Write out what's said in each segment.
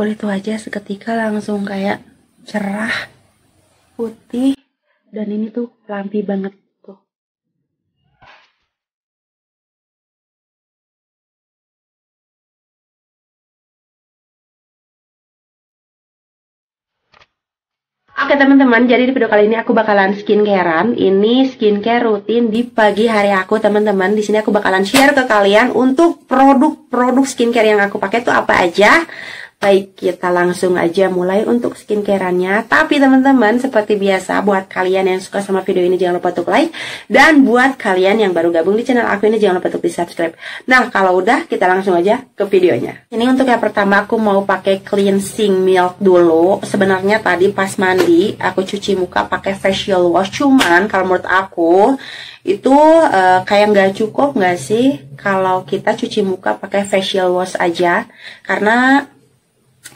kulit wajah seketika langsung kayak cerah, putih, dan ini tuh lampi banget tuh. Oke teman-teman, jadi di video kali ini aku bakalan skincarean. Ini skincare rutin di pagi hari aku teman-teman. Di sini aku bakalan share ke kalian untuk produk-produk skincare yang aku pakai itu apa aja. Baik, kita langsung aja mulai untuk skincareannya. Tapi teman-teman, seperti biasa, buat kalian yang suka sama video ini jangan lupa untuk like. Dan buat kalian yang baru gabung di channel aku ini jangan lupa untuk di subscribe. Nah, kalau udah, kita langsung aja ke videonya. Ini untuk yang pertama aku mau pakai cleansing milk dulu. Sebenarnya tadi pas mandi, aku cuci muka pakai facial wash. Cuman, kalau menurut aku, itu uh, kayak nggak cukup nggak sih kalau kita cuci muka pakai facial wash aja karena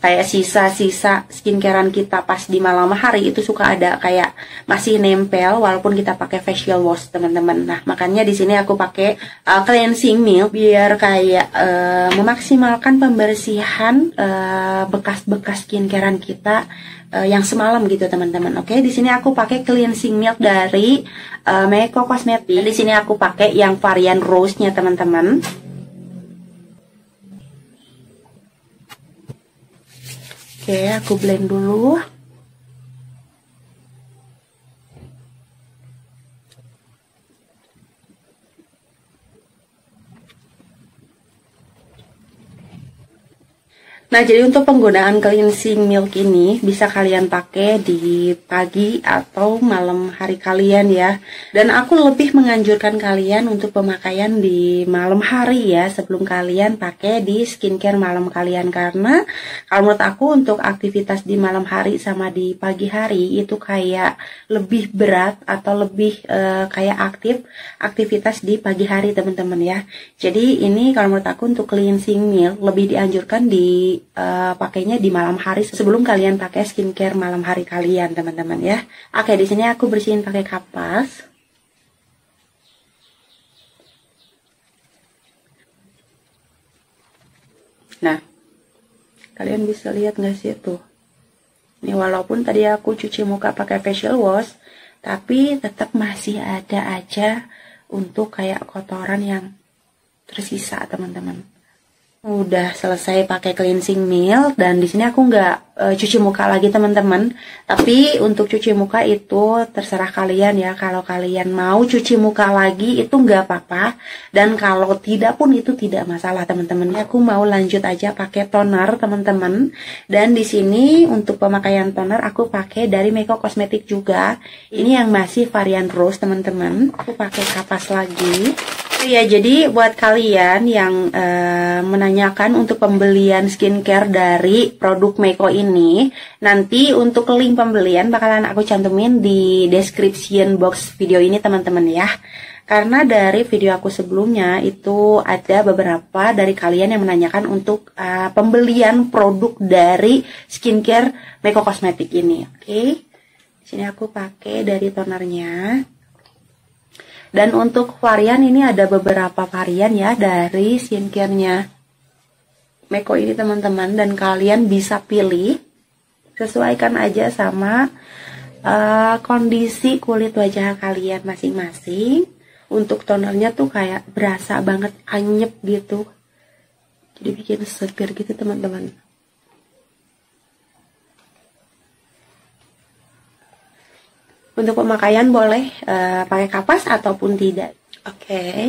kayak sisa-sisa skincarean kita pas di malam hari itu suka ada kayak masih nempel walaupun kita pakai facial wash teman-teman. Nah makanya di sini aku pakai uh, cleansing milk biar kayak uh, memaksimalkan pembersihan bekas bekas-bekas skincarean kita uh, yang semalam gitu teman-teman. Oke di sini aku pakai cleansing milk dari uh, Meiko Cosmetics. Di sini aku pakai yang varian rose-nya teman-teman. Oke, aku blend dulu. Nah, jadi untuk penggunaan cleansing milk ini bisa kalian pakai di pagi atau malam hari kalian ya. Dan aku lebih menganjurkan kalian untuk pemakaian di malam hari ya sebelum kalian pakai di skincare malam kalian karena kalau menurut aku untuk aktivitas di malam hari sama di pagi hari itu kayak lebih berat atau lebih uh, kayak aktif aktivitas di pagi hari teman-teman ya. Jadi ini kalau menurut aku untuk cleansing milk lebih dianjurkan di uh, pakainya di malam hari sebelum kalian pakai skincare malam hari kalian teman-teman ya. Oke di sini aku bersihin pakai kapas. Nah, kalian bisa lihat nggak sih tuh? Ini walaupun tadi aku cuci muka pakai facial wash, tapi tetap masih ada aja untuk kayak kotoran yang tersisa teman-teman udah selesai pakai cleansing milk dan di sini aku nggak e, cuci muka lagi teman-teman. Tapi untuk cuci muka itu terserah kalian ya. Kalau kalian mau cuci muka lagi itu nggak apa-apa. Dan kalau tidak pun itu tidak masalah teman-teman. Aku mau lanjut aja pakai toner teman-teman. Dan di sini untuk pemakaian toner aku pakai dari Meiko Cosmetic juga. Ini yang masih varian rose teman-teman. Aku pakai kapas lagi ya jadi buat kalian yang uh, menanyakan untuk pembelian skincare dari produk Meiko ini, nanti untuk link pembelian bakalan aku cantumin di description box video ini teman-teman ya. Karena dari video aku sebelumnya itu ada beberapa dari kalian yang menanyakan untuk uh, pembelian produk dari skincare Meiko Cosmetic ini. Oke. Okay? Sini aku pakai dari tonernya. Dan untuk varian ini ada beberapa varian ya dari skincare-nya Meko ini teman-teman dan kalian bisa pilih sesuaikan aja sama uh, kondisi kulit wajah kalian masing-masing. Untuk tonernya tuh kayak berasa banget anyep gitu. Jadi bikin seger gitu teman-teman. Untuk pemakaian boleh uh, pakai kapas ataupun tidak. Oke. Okay.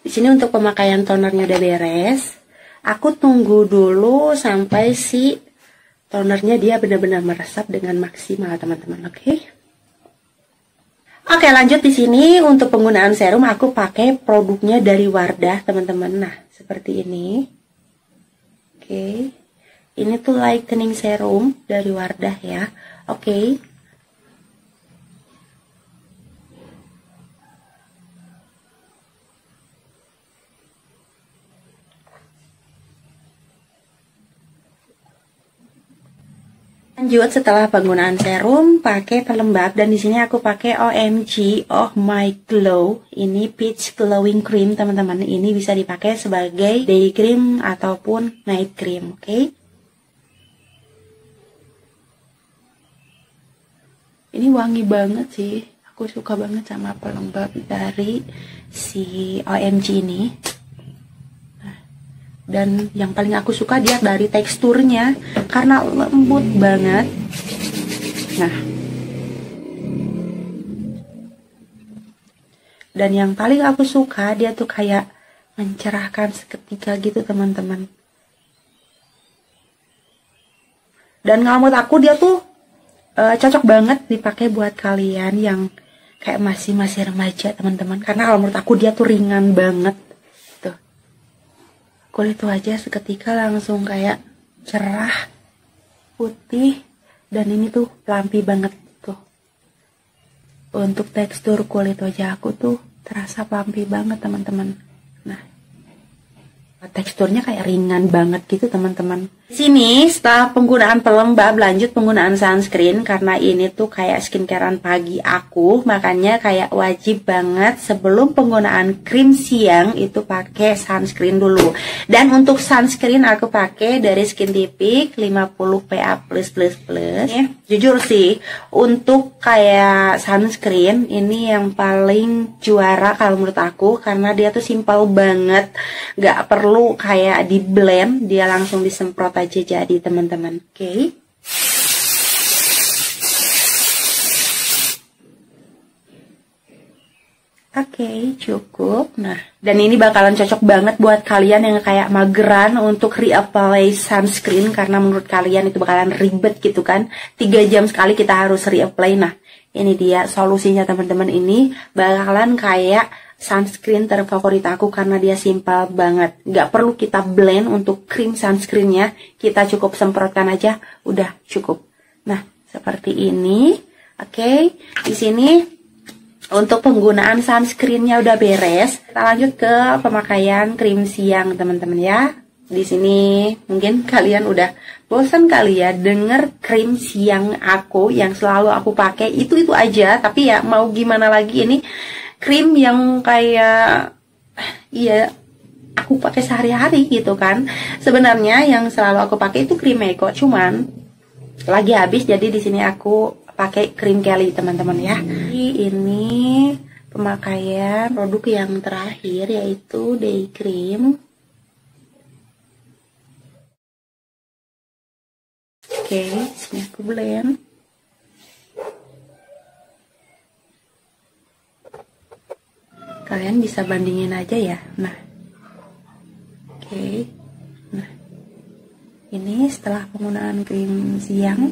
Di sini untuk pemakaian tonernya udah beres. Aku tunggu dulu sampai si tonernya dia benar-benar meresap dengan maksimal, teman-teman. Oke. Okay? Oke, lanjut di sini untuk penggunaan serum aku pakai produknya dari Wardah, teman-teman. Nah, seperti ini. Oke. Ini tuh lightening serum dari Wardah ya. Oke. lanjut setelah penggunaan serum pakai pelembab dan di sini aku pakai OMG Oh My Glow. Ini peach glowing cream teman-teman. Ini bisa dipakai sebagai day cream ataupun night cream oke? Okay? ini wangi banget sih. Aku suka banget sama pelembab dari si OMG ini dan yang paling aku suka dia dari teksturnya karena lembut banget. Nah. Dan yang paling aku suka dia tuh kayak mencerahkan seketika gitu teman-teman. Dan ngamut aku dia tuh uh, cocok banget dipakai buat kalian yang kayak masih masih remaja teman-teman. Karena kalau menurut aku dia tuh ringan banget kulit wajah seketika langsung kayak cerah putih dan ini tuh lampi banget tuh. Untuk tekstur kulit wajah aku tuh terasa lampi banget teman-teman. Nah teksturnya kayak ringan banget gitu teman-teman. Sini setelah penggunaan pelembab lanjut penggunaan sunscreen karena ini tuh kayak skincarean pagi aku makanya kayak wajib banget sebelum penggunaan krim siang itu pakai sunscreen dulu. Dan untuk sunscreen aku pakai dari Skintific 50 PA+++ ya, jujur sih untuk kayak sunscreen ini yang paling juara kalau menurut aku karena dia tuh simpel banget gak perlu perlu kayak di blend dia langsung disemprot aja jadi teman-teman oke okay? Oke, okay, cukup. Nah, dan ini bakalan cocok banget buat kalian yang kayak mageran untuk reapply sunscreen karena menurut kalian itu bakalan ribet gitu kan. Tiga jam sekali kita harus reapply. Nah, ini dia solusinya teman-teman ini bakalan kayak sunscreen terfavorit aku karena dia simpel banget. Gak perlu kita blend untuk krim sunscreennya, kita cukup semprotkan aja, udah cukup. Nah, seperti ini. Oke, okay. di sini untuk penggunaan sunscreennya udah beres. Kita lanjut ke pemakaian krim siang, teman-teman ya. Di sini mungkin kalian udah bosan kali ya denger krim siang aku yang selalu aku pakai itu itu aja. Tapi ya mau gimana lagi ini krim yang kayak iya aku pakai sehari-hari gitu kan. Sebenarnya yang selalu aku pakai itu krim Eko cuman lagi habis jadi di sini aku pakai krim Kelly teman-teman ya. Ini pemakaian produk yang terakhir yaitu day cream. Oke sini aku blend kalian bisa bandingin aja ya. Nah. Oke. Okay. nah. Ini setelah penggunaan krim siang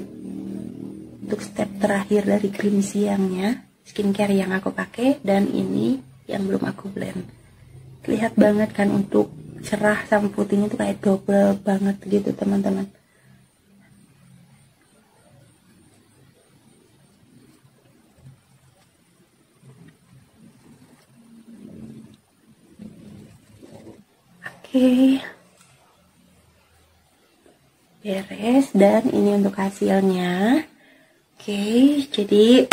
untuk step terakhir dari krim siangnya skincare yang aku pakai dan ini yang belum aku blend. Lihat banget kan untuk cerah sama putihnya tuh kayak double banget gitu teman-teman Oke. Beres dan ini untuk hasilnya. Oke, jadi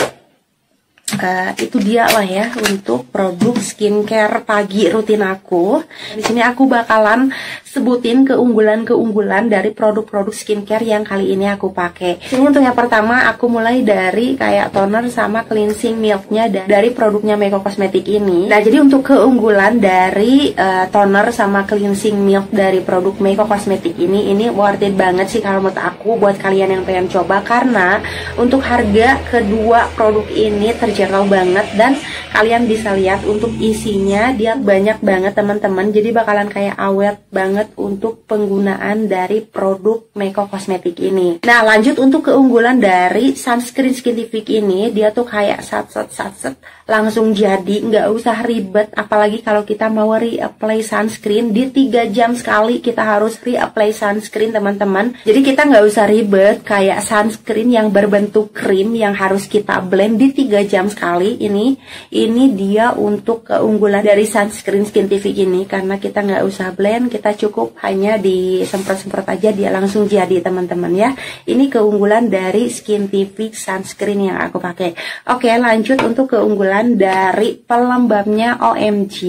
uh, itu dia lah ya untuk produk skincare pagi rutin aku. Di sini aku bakalan sebutin keunggulan-keunggulan dari produk-produk skincare yang kali ini aku pakai. Ini untuk yang pertama aku mulai dari kayak toner sama cleansing milknya dari produknya Meiko Cosmetic ini. Nah jadi untuk keunggulan dari uh, toner sama cleansing milk dari produk Meiko Cosmetic ini ini worth it banget sih kalau menurut aku buat kalian yang pengen coba karena untuk harga kedua produk ini terjangkau banget dan kalian bisa lihat untuk isinya dia banyak banget teman-teman jadi bakalan kayak awet banget untuk penggunaan dari produk Meiko Kosmetik ini. Nah, lanjut untuk keunggulan dari sunscreen Skintific ini, dia tuh kayak sat-sat-sat-sat langsung jadi, nggak usah ribet. Apalagi kalau kita mau reapply sunscreen, di 3 jam sekali kita harus reapply sunscreen teman-teman. Jadi kita nggak usah ribet kayak sunscreen yang berbentuk krim yang harus kita blend di 3 jam sekali. Ini, ini dia untuk keunggulan dari sunscreen Skintific ini. Karena kita nggak usah blend, kita cukup hanya disemprot-semprot aja dia langsung jadi teman-teman ya. Ini keunggulan dari Skintific sunscreen yang aku pakai. Oke lanjut untuk keunggulan dari pelembabnya OMG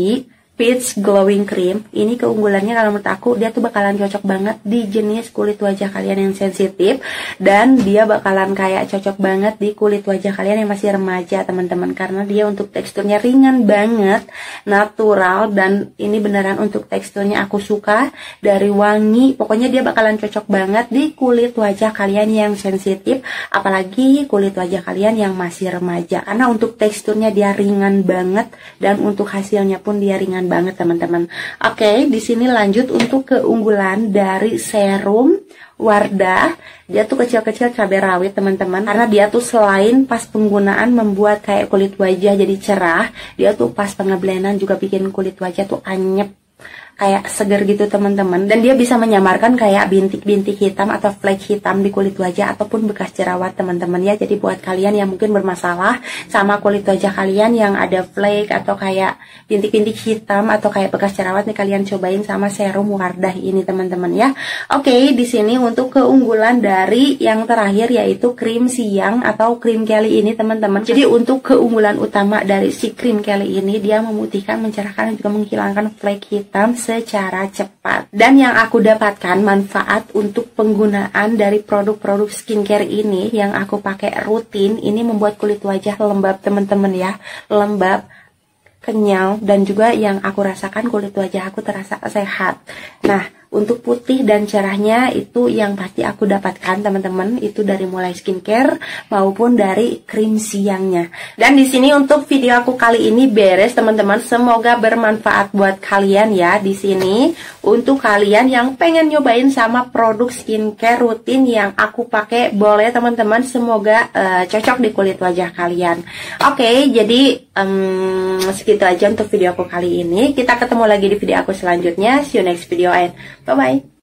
Peach Glowing Cream ini keunggulannya kalau menurut aku dia tuh bakalan cocok banget di jenis kulit wajah kalian yang sensitif dan dia bakalan kayak cocok banget di kulit wajah kalian yang masih remaja teman-teman karena dia untuk teksturnya ringan banget natural dan ini beneran untuk teksturnya aku suka dari wangi pokoknya dia bakalan cocok banget di kulit wajah kalian yang sensitif apalagi kulit wajah kalian yang masih remaja karena untuk teksturnya dia ringan banget dan untuk hasilnya pun dia ringan banget teman-teman. Oke, di sini lanjut untuk keunggulan dari serum Wardah. Dia tuh kecil-kecil cabai rawit teman-teman karena dia tuh selain pas penggunaan membuat kayak kulit wajah jadi cerah, dia tuh pas pengeblendan juga bikin kulit wajah tuh anyep kayak seger gitu teman-teman. Dan dia bisa menyamarkan kayak bintik-bintik hitam atau flek hitam di kulit wajah ataupun bekas jerawat teman-teman ya. Jadi buat kalian yang mungkin bermasalah sama kulit wajah kalian yang ada flek atau kayak bintik-bintik hitam atau kayak bekas jerawat nih kalian cobain sama serum Wardah ini teman-teman ya. Oke di sini untuk keunggulan dari yang terakhir yaitu krim siang atau krim Kelly ini teman-teman. Jadi untuk keunggulan utama dari si krim Kelly ini dia memutihkan mencerahkan dan juga menghilangkan flek hitam secara cepat. Dan yang aku dapatkan manfaat untuk penggunaan dari produk-produk skincare ini yang aku pakai rutin ini membuat kulit wajah lembab teman-teman ya. Lembab, kenyal dan juga yang aku rasakan kulit wajah aku terasa sehat. Nah, untuk putih dan cerahnya itu yang pasti aku dapatkan teman-teman itu dari mulai skincare maupun dari krim siangnya. Dan di sini untuk video aku kali ini beres teman-teman. Semoga bermanfaat buat kalian ya di sini. Untuk kalian yang pengen nyobain sama produk skincare rutin yang aku pakai boleh teman-teman. Semoga uh, cocok di kulit wajah kalian. Oke, okay, jadi um, segitu aja untuk video aku kali ini. Kita ketemu lagi di video aku selanjutnya. See you next video and Bye bye.